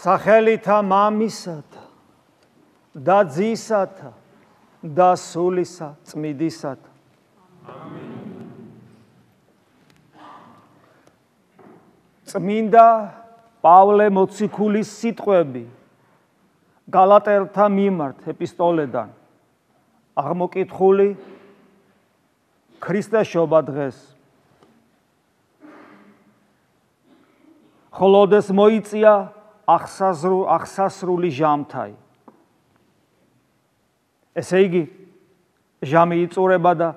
სახელითა მამისათა და ძისათა და სულისა წმიდისათა. ამინ. წმინდა პავლე მოციქულის სიტყვები გალატელთა მიმართ ეპისტოლედან. აღმოკითხული ქრისტეს შობა დღეს ხოლოდეს მოიწია ახსაზრუ ახსასრული ჟამთაი. ესე იგი ჟამი იწურება და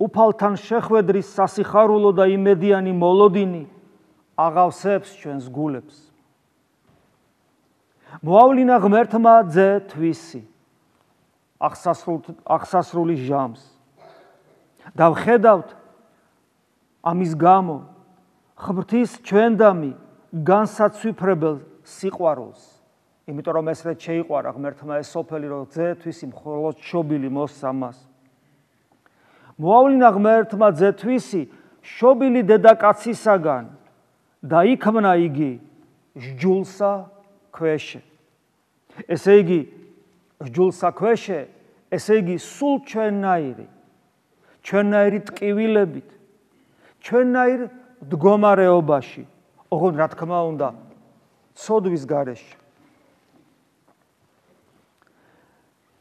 უფალთან შეხვედრის სასიხარულო და იმედიანი მოლოდინი აღავსებს ჩვენს გულებს. მოავლინა ღმერთმა ძე თვისი ახსასრულ ახსასრული ჟამს. და ვხედავთ ამის გამო ღმრთის ჩვენდამი განსაცვიფრებელ სიყვარულს. იმიტომ რომ ეს რე შეიყვარა ღმერთმა ეს სოფელი რომ ძეთვის მხოლოდ შობილი მოსამას. მოავლინა ღმერთმა ძეთვისი შობილი დედაკაცისაგან და იქმნა იგი ჯულსა ქვეშე. ესე იგი ჯულსა ქვეშე ესე იგი სულ ჩვენნაირი. ჩვენნაირი ტკივილებით. ჩვენნაირ მდგომარეობაში. ოღონ რა თქმა უნდა სოდვის გარეშე.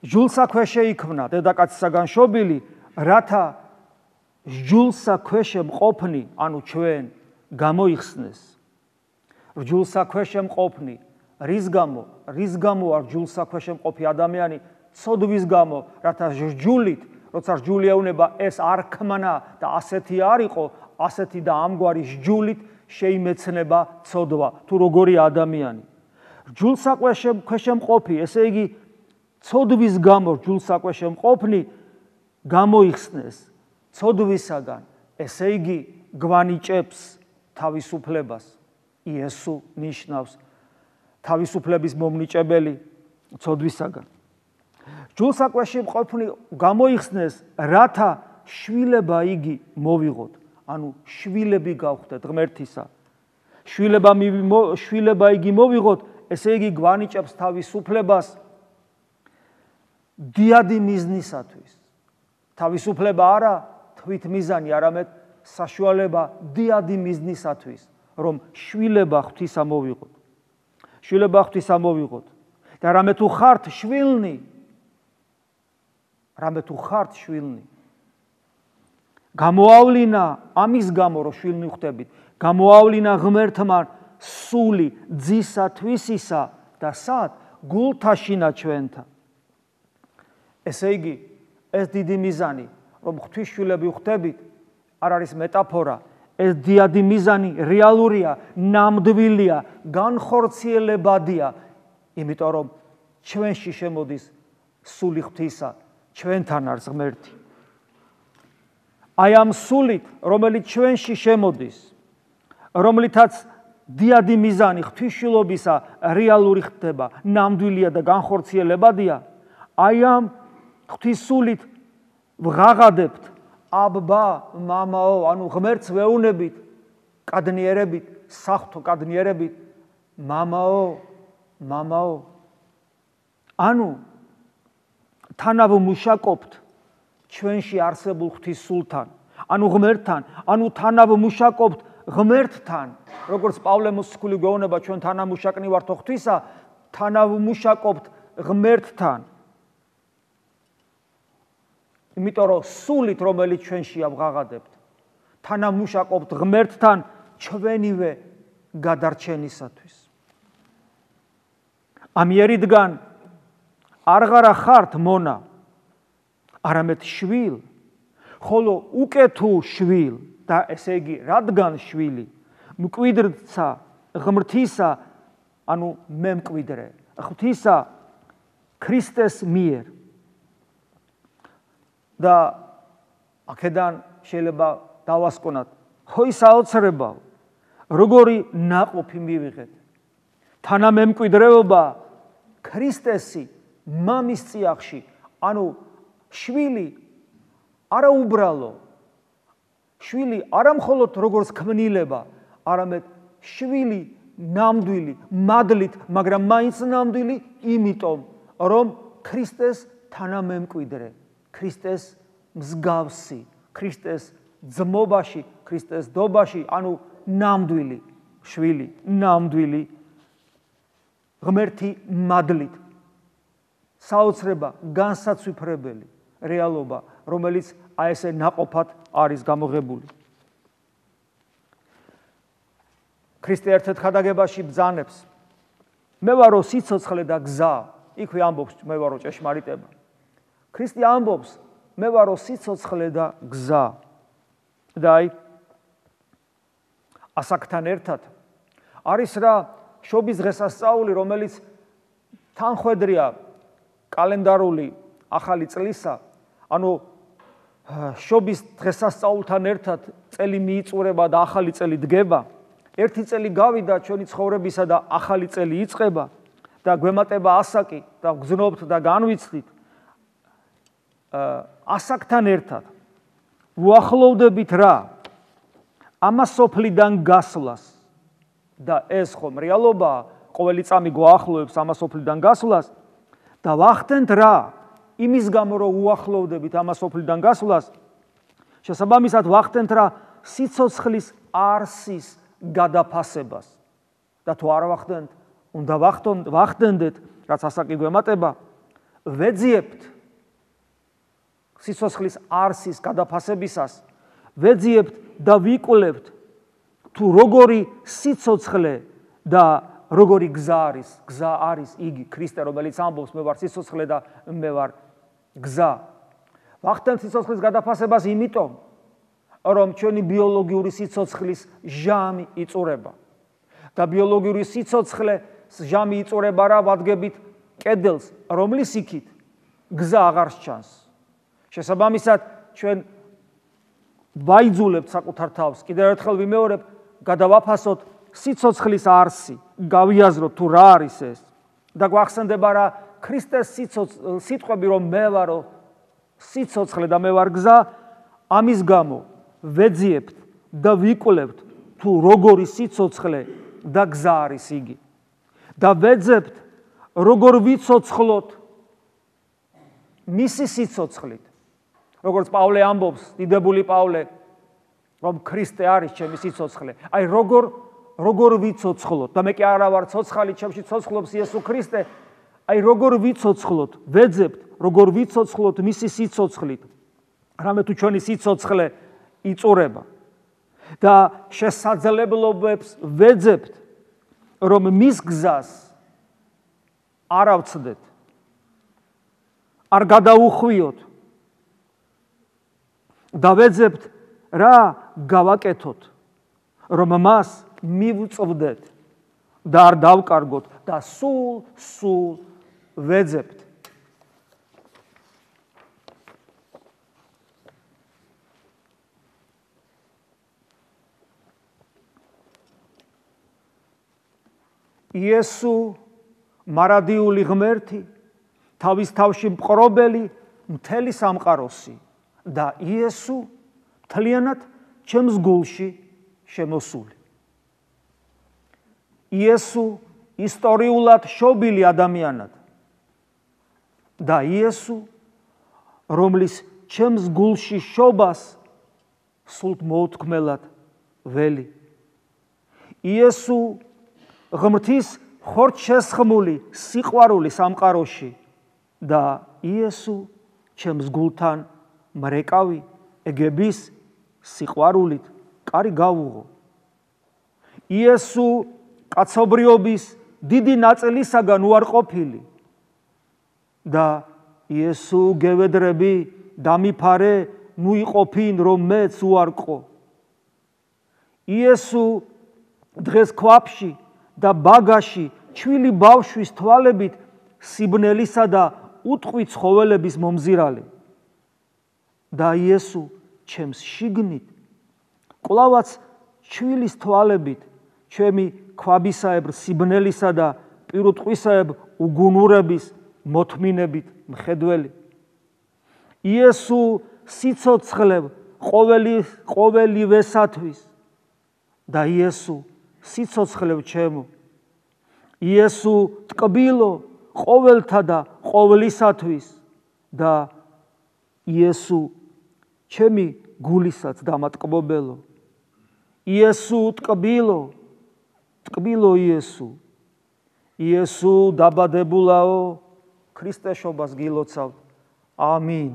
ჯულსა ქვეშე იქმნა დედაკაცისაგან შობილი რათა ჯულსა ქვეშე მყოფნი ანუ ჩვენ გამოიხსნეს. ჯულსა ქვეშე მყოფნი რის გამო? რის გამო არ ჯულსა ქვეშე მყოფი ადამიანი? სოდვის გამო რათა ჯულით როცა ჯული ეუნება ეს არ ქმნა და ასეთი არ იყო ასეთი და ამგვარი ჯულით შეიმეცნება ცოდვა თუ როგორი ადამიანი. ჯულსაყვე ქვეშემყოფი ესე იგი ცოდვის გამო ჯულსაყვე შემყოფნი გამოიხსნეს ცოდვისაგან ესე იგი გვანიჭებს თავისუფლებას. იესო ნიშნავს თავისუფლების მომნიჭებელი ცოდვისაგან. ჯულსაყვე შემყოფნი გამოიხსნეს რათა შვილება იგი მოვიღოთ ანუ შვილები გავხდეთ ღმერთისა. შვილება შვილება იგი მოვიღოთ, ესე იგი გვანიჭებს თავის უფლებას დიადი მიზნისათვის. თავისუფლება არა თვით მიზანი, არამედ საშუალება დიადი მიზნისათვის, რომ შვილება ღვთისა მოვიღოთ. შვილება ღვთისა მოვიღოთ. და რამე თუ ხართ შვილნი, რამე თუ ხართ შვილნი, გამოავლინა ამის გამო რომ შვილნი ხვდებით გამოავლინა ღმერთმა სული ძისა თვისისა და სად გულთაშინა ჩვენთა. ესე იგი ეს დიდი მიზანი რომ ღვთისშვილები ხვდებით არ არის მეტაფორა. ეს დიადი მიზანი რეალურია ნამდვილია განხორციელებადია. იმიტომ რომ ჩვენში შემოდის სული ღვთისა ჩვენთან არის ღმერთი აი ამ სულით, რომელიც ჩვენში შემოდის, რომლითაც დიადი მიზანი ღვთისმშობლისა რეალური ხდება, ნამდვილია და განხორციელებადია, აი ამ ღვთისულით ვღაღადებთ აბბა, მამაო, ანუ ღმერთს ვეუნებით, კადნიერებით, სახთო კადნიერებით, მამაო, მამაო. ანუ თანავ მუშაკობთ ჩვენში არსებულ ღვთის სულთან, ანუ ღმერთთან, ანუ თანავ მუშაკობთ ღმერთთან, როგორც პავლე მოსკული გვეუბნება ჩვენ თანამუშაკნი ვართ ღვთისა, თანავ მუშაკობთ ღმერთთან. იმიტომ რომ სულით რომელიც ჩვენში აღაღადებთ, თანამუშაკობთ ღმერთთან ჩვენივე გადარჩენისათვის. ამიერიდან არღარა ხართ მონა არამედ შვილ. ხოლო უკე თუ შვილ და ესე იგი რადგან შვილი მკვიდრცა ღმრთისა ანუ მემკვიდრე ღვთისა ქრისტეს მიერ და აქედან შეიძლება დავასკვნათ ხოი საოცრებავ როგორი ناقოფი მივიღეთ თანამემკვიდრეობა ქრისტესი მამის წიაღში ანუ შვილი არა უბრალო შვილი არა მხოლოდ როგორც ქმნილება არამედ შვილი ნამდვილი, მადლით, მაგრამ მაინც ნამდვილი, იმიტომ რომ ქრისტეს თანამემკვიდრე, ქრისტეს მსგავსი, ქრისტეს ძმობაში, ქრისტეს დობაში, ანუ ნამდვილი შვილი, ნამდვილი ღმერთი მადლით საოცრება, განსაცვიფრებელი რეალობა, რომელიც აი ესე ناყოფად არის გამოღებული. ქრისტე ერთ-ერთ ხადაგებაში ბძანებს. მე ვარო სიცოცხლე და გზა. იქვე ამბობს მე ვარო ჭეშმარიტება. ქრისტე ამბობს მე ვარო სიცოცხლე და გზა. და აი ასაკთან ერთად არის რა შობის დღესასწაული, რომელიც თანხვედრია კალენდარული ახალი წლისა ანუ შობის დღესასწაულთან ერთად წელი მიიწურება და ახალი წელი დგება. ერთი წელი გავიდა ჩვენი ცხოვრებისა და ახალი წელი იწყება და გვემატება ასაკი და გზნობთ და განვიცდით. ასაკთან ერთად უახლოვდებით რა? ამასოფლიდან გასვლას. და ეს ხომ რეალობაა ყოველი წამი გვაახლოვებს ამასოფლიდან გასვლას. და ვახტენთ რა იმის გამო რომ უახლოვდებით ამასოფლიდან გასვლას შესაბამისად ვახტენთ რა სიцоცხლის არსის გადაფასებას. და თუ არ ვახდენთ, უნდა ვახდონ ვახდენდეთ, რაც ასაკი გვემატება, ვეძიებთ სიცოცხლის არსის გადაფასებისას, ვეძიებთ და ვიკვლევთ თუ როგორი სიცოცხლე და როგორი გზა არის, გზა არის იგი ქრისტე, რომელიც ამბობს მე ვარ სიცოცხლე და მე ვარ გზა. ვახდენთ სიცოცხლის გადაფასებას იმიტომ, რომ ჩვენი ბიოლოგიური სიცოცხლის ჟამი იწურება. და ბიოლოგიური სიცოცხლე ჟამი იწურება რა ვადგებით კედელს, რომლის იქით გზა აღარ ჩანს. შესაბამისად, ჩვენ ვაიძულებთ საკუთარ თავს, კიდევ ერთხელ ვიმეორებ, გადავაფასოთ სიცოცხლის არსი, გავიაზროთ თუ რა არის ეს. და გვახსენდება რა ქრისტეს სიტყვები რომ მე ვარო სიცოცხლე და მე ვარ გზა ამის გამო ვეძიებთ და ვიკვლევთ თუ როგორი სიცოცხლე და გზა არის იგი. და ვეძებთ როგორ ვიცოცხლოთ მისი სიცოცხლით. როგორც პავლე ამბობს დიდებული პავლე რომ ქრისტე არის ჩემი სიცოცხლე. აი როგორ როგორ ვიცოცხლოთ? და მე კი არა ვარ ცოცხალი ჩემში ცოცხლობს იესო ქრისტე აი როგორ ვიცოცხლოთ, ვეძებთ, როგორ ვიცოცხლოთ მისი სიცოცხლით. რამე თუ ჩვენი სიცოცხლე იწურება და შესაძლებლობებს ვეძებთ, რომ მის გზას არ ავწდეთ. არ გადაუხვიოთ. დავეძებთ რა გავაკეთოთ, რომ მას მივუწვდეთ და არ დავკარგოთ და სულ სულ ვეძებთ. იესო მარადიული ღმერთი თავის თავში მყრობელი მთელი სამყაროსი და იესო თლიანად ჩემს გულში შემოსული. იესო ისტორიულად შობილი ადამიანად და იესო რომლის ჩემს გულში შობას სულ მოუთქმელად ველი. იესო ღმრთის ხორჩესხმული სიყვარული სამყაროში და იესო ჩემს გულთან მრეკავი ეგების სიყვარულით კარი გავუღო. იესო კაცობრიობის დიდი ნაწილისაგან უარყოფილი და იესო გევედრები დამიფარე ნუ იყოფინ რომ მეც უარყო იესო დღეს ქვაფში და ბაგაში ჩვილი ბავშვის თვალებით სიბნელისა და უტყვი ცხოველების მომზირალი და იესო ჩემს შიგნით კლავაც ჩვილის თვალებით ჩემი ქვაბისაებრ სიბნელისა და პირუტყვისაებრ უგუნურების მოთმინებით მხედველი. იესო სიцоცხლევ ყოველი ყოველივესათვის. და იესო სიцоცხლევ ჩემო. იესო ტკბილო ყოველთა და ყოვლისათვის. და იესო ჩემი გულისაც დამატკბობელო. იესო ტკბილო ტკბილო იესო იესო დაბადებულაო. ქრისტეშობას გილოცავ ამინ